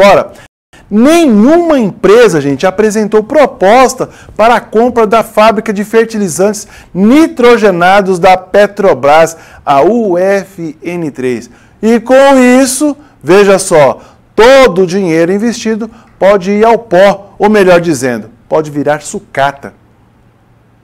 agora, nenhuma empresa, gente, apresentou proposta para a compra da fábrica de fertilizantes nitrogenados da Petrobras, a UFN3. E com isso, veja só, todo o dinheiro investido pode ir ao pó, ou melhor dizendo, pode virar sucata.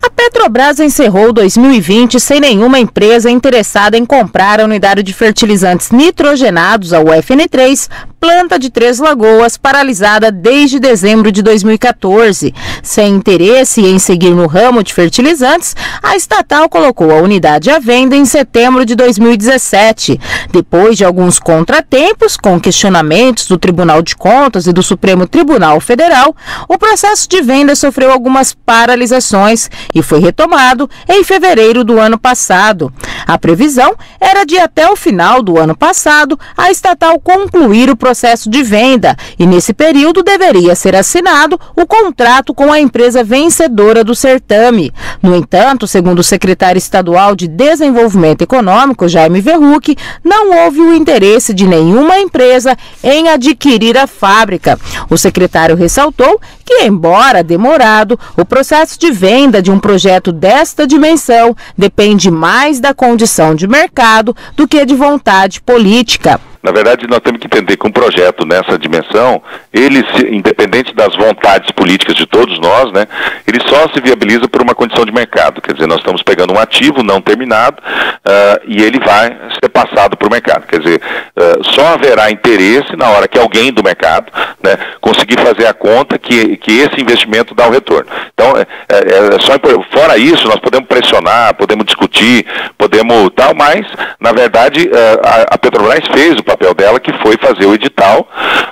A Petrobras encerrou 2020 sem nenhuma empresa interessada em comprar a unidade de fertilizantes nitrogenados, a UFN3, planta de Três Lagoas, paralisada desde dezembro de 2014. Sem interesse em seguir no ramo de fertilizantes, a estatal colocou a unidade à venda em setembro de 2017. Depois de alguns contratempos, com questionamentos do Tribunal de Contas e do Supremo Tribunal Federal, o processo de venda sofreu algumas paralisações e foi retomado em fevereiro do ano passado. A previsão era de até o final do ano passado a estatal concluir o processo de venda e nesse período deveria ser assinado o contrato com a empresa vencedora do certame. No entanto, segundo o secretário estadual de Desenvolvimento Econômico, Jaime Verruc, não houve o interesse de nenhuma empresa em adquirir a fábrica. O secretário ressaltou que, embora demorado, o processo de venda de um projeto desta dimensão depende mais da condição de mercado do que de vontade política. Na verdade, nós temos que entender que um projeto nessa dimensão, ele, independente das vontades políticas de todos nós, né, ele só se viabiliza por uma condição de mercado. Quer dizer, nós estamos pegando um ativo não terminado uh, e ele vai ser passado para o mercado. Quer dizer, uh, só haverá interesse na hora que alguém do mercado né, conseguir fazer a conta que, que esse investimento dá o retorno. Então, é, é, é só fora isso, nós podemos pressionar, podemos discutir, podemos tal, mas, na verdade, uh, a, a Petrobras fez o papel dela, que foi fazer o edital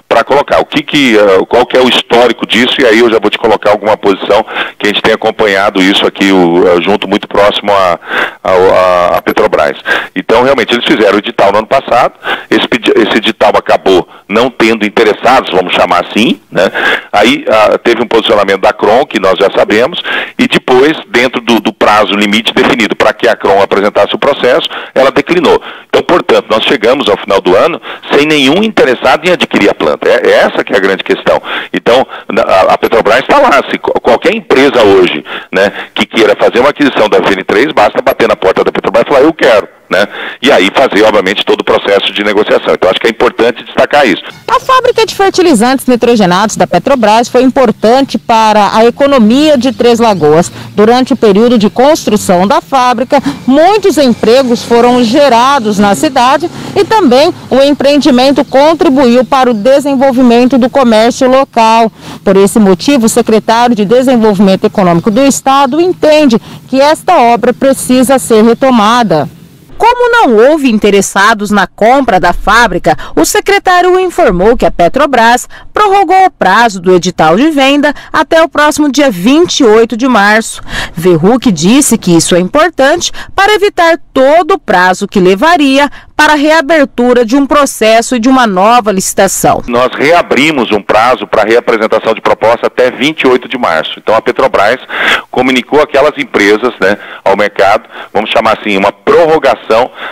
para colocar. O que que, uh, qual que é o histórico disso, e aí eu já vou te colocar alguma posição que a gente tem acompanhado isso aqui o, uh, junto muito próximo a, a, a, Petrobras. Então, realmente, eles fizeram o edital no ano passado, esse, esse edital acabou não tendo interessados, vamos chamar assim, né? Aí uh, teve um posicionamento da CRON, que nós já sabemos, e depois, dentro do prazo limite definido para que a CRON apresentasse o processo, ela declinou. Então, portanto, nós chegamos ao final do ano sem nenhum interessado em adquirir a planta. É, é essa que é a grande questão. Então, a, a Petrobras está lá. Se qualquer empresa hoje né, que queira fazer uma aquisição da VN3, basta bater na porta da Petrobras e falar, eu quero né? E aí fazer, obviamente, todo o processo de negociação. Então acho que é importante destacar isso. A fábrica de fertilizantes nitrogenados da Petrobras foi importante para a economia de Três Lagoas. Durante o período de construção da fábrica, muitos empregos foram gerados na cidade e também o empreendimento contribuiu para o desenvolvimento do comércio local. Por esse motivo, o secretário de Desenvolvimento Econômico do Estado entende que esta obra precisa ser retomada. Como não houve interessados na compra da fábrica, o secretário informou que a Petrobras prorrogou o prazo do edital de venda até o próximo dia 28 de março. Verruc disse que isso é importante para evitar todo o prazo que levaria para a reabertura de um processo e de uma nova licitação. Nós reabrimos um prazo para reapresentação de proposta até 28 de março. Então a Petrobras comunicou aquelas empresas né, ao mercado, vamos chamar assim, uma prorrogação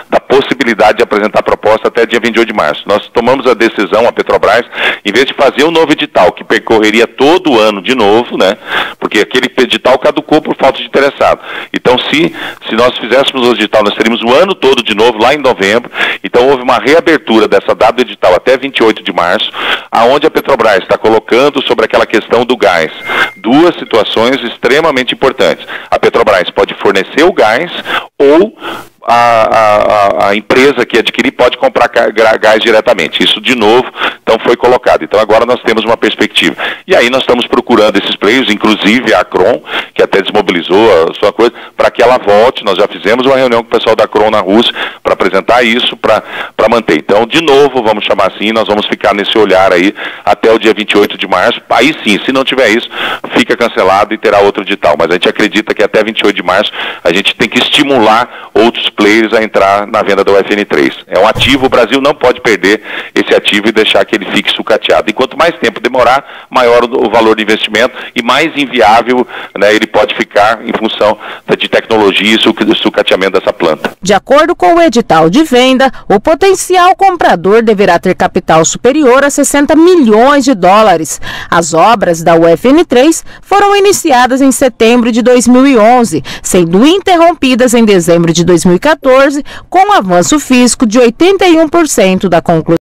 da possibilidade de apresentar proposta até dia 28 de março. Nós tomamos a decisão, a Petrobras, em vez de fazer um novo edital, que percorreria todo o ano de novo, né, porque aquele edital caducou por falta de interessado. Então, se, se nós fizéssemos o edital, nós teríamos o ano todo de novo, lá em novembro, então houve uma reabertura dessa data do edital até 28 de março, aonde a Petrobras está colocando sobre aquela questão do gás duas situações extremamente importantes. A Petrobras pode fornecer o gás ou a, a, a, empresa que adquirir pode comprar gás diretamente. Isso, de novo, então foi colocado. Então, agora nós temos uma perspectiva. E aí nós estamos procurando esses players, inclusive a Acron, que até desmobilizou a sua coisa, para que ela volte. Nós já fizemos uma reunião com o pessoal da Acron na Rússia para apresentar isso, para manter. Então, de novo, vamos chamar assim, nós vamos ficar nesse olhar aí até o dia 28 de março. Aí sim, se não tiver isso, fica cancelado e terá outro edital. Mas a gente acredita que até 28 de março a gente tem que estimular outros players a entrar na venda da UFN3. É um ativo, o Brasil não pode perder esse ativo e deixar que ele fique sucateado. E quanto mais tempo demorar, maior o valor de investimento e mais inviável né, ele pode ficar em função de tecnologia e sucateamento dessa planta. De acordo com o edital de venda, o potencial comprador deverá ter capital superior a 60 milhões de dólares. As obras da UFN3 foram iniciadas em setembro de 2011, sendo interrompidas em dezembro de 2014, com um avanço físico de 81% da conclusão.